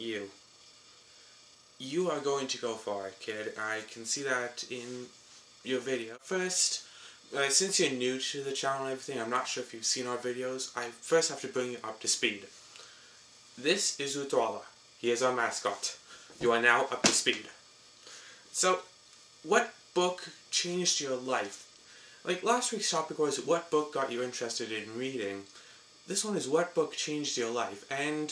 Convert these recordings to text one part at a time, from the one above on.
you. You are going to go far, kid. I can see that in your video. First, uh, since you're new to the channel and everything, I'm not sure if you've seen our videos, I first have to bring you up to speed. This is Utwala. He is our mascot. You are now up to speed. So, what book changed your life? Like last week's topic was what book got you interested in reading. This one is what book changed your life, and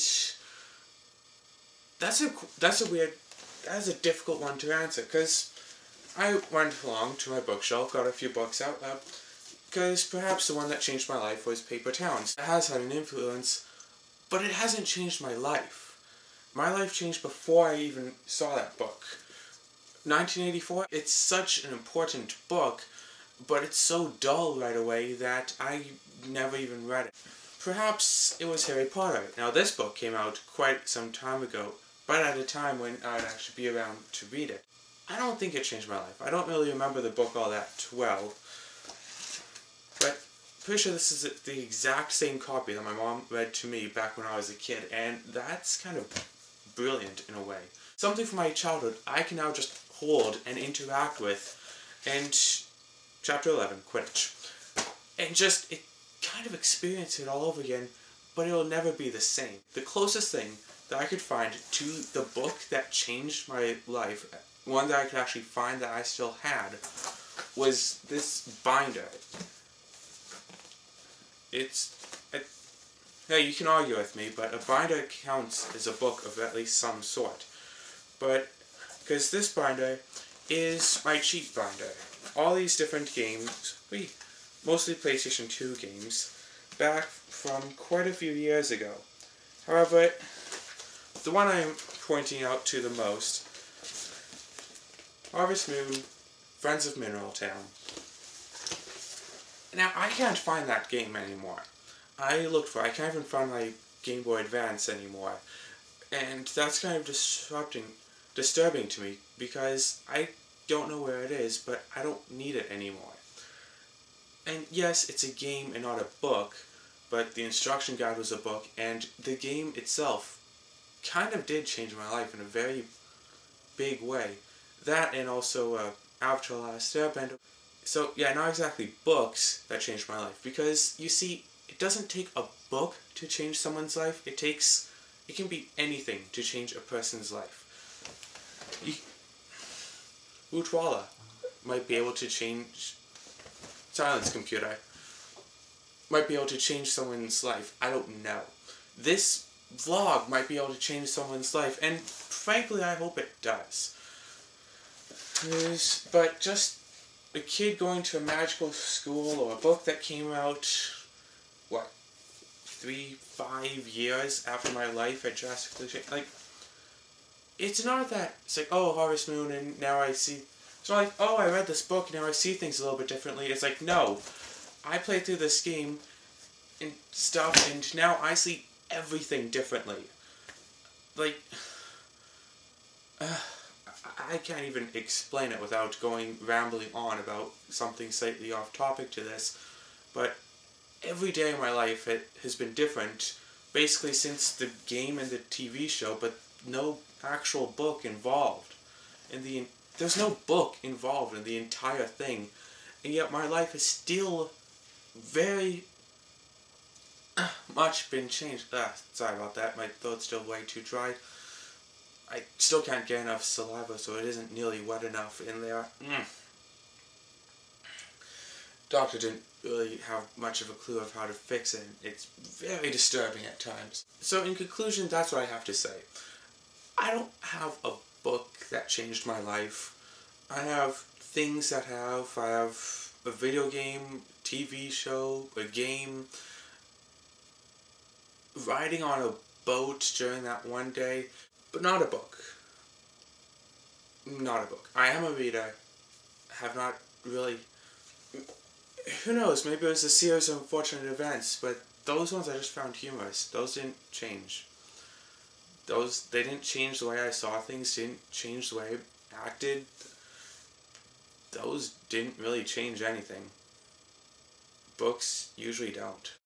that's a that's a weird that's a difficult one to answer because I went along to my bookshelf, got a few books out, because uh, perhaps the one that changed my life was Paper Towns. It has had an influence, but it hasn't changed my life. My life changed before I even saw that book. 1984, it's such an important book, but it's so dull right away that I never even read it. Perhaps it was Harry Potter. Now this book came out quite some time ago, but at a time when I'd actually be around to read it. I don't think it changed my life. I don't really remember the book all that well, but pretty sure this is the exact same copy that my mom read to me back when I was a kid, and that's kind of brilliant in a way. Something from my childhood I can now just hold and interact with, and chapter 11, Quidditch. And just, it kind of experience it all over again, but it'll never be the same. The closest thing that I could find to the book that changed my life, one that I could actually find that I still had, was this binder. It's, it, yeah, you can argue with me, but a binder counts as a book of at least some sort. But, because this binder is my cheat binder. All these different games, we mostly PlayStation 2 games, back from quite a few years ago. However, the one I'm pointing out to the most, Harvest Moon, Friends of Mineral Town. Now, I can't find that game anymore. I looked for I can't even find my Game Boy Advance anymore. And that's kind of disrupting, disturbing to me, because I don't know where it is, but I don't need it anymore. And yes, it's a game and not a book, but the instruction guide was a book, and the game itself kind of did change my life in a very big way. That and also uh, Avatar Last Airbender. So yeah, not exactly books that changed my life, because you see, it doesn't take a book to change someone's life. It takes, it can be anything to change a person's life. Utwala might be able to change silence computer might be able to change someone's life. I don't know. This vlog might be able to change someone's life, and frankly, I hope it does. But just a kid going to a magical school or a book that came out, what, three, five years after my life had drastically changed. Like, it's not that, it's like, oh, Harvest Moon, and now I see, it's not like, oh, I read this book, and now I see things a little bit differently. It's like, no, I played through this game and stuff, and now I see everything differently. Like, uh, I can't even explain it without going rambling on about something slightly off topic to this, but every day of my life it has been different, basically since the game and the TV show, but no actual book involved. In the there's no book involved in the entire thing, and yet my life is still very much been changed. Ah, sorry about that. My throat's still way too dry. I still can't get enough saliva, so it isn't nearly wet enough in there. Mm. Doctor didn't really have much of a clue of how to fix it. It's very disturbing at times. So in conclusion, that's what I have to say. I don't have a book that changed my life. I have things that have. I have a video game, TV show, a game, riding on a boat during that one day, but not a book. Not a book. I am a reader. Have not really. Who knows? Maybe it was a series of unfortunate events, but those ones I just found humorous. Those didn't change. Those they didn't change the way I saw things. Didn't change the way I acted. Those didn't really change anything. Books usually don't.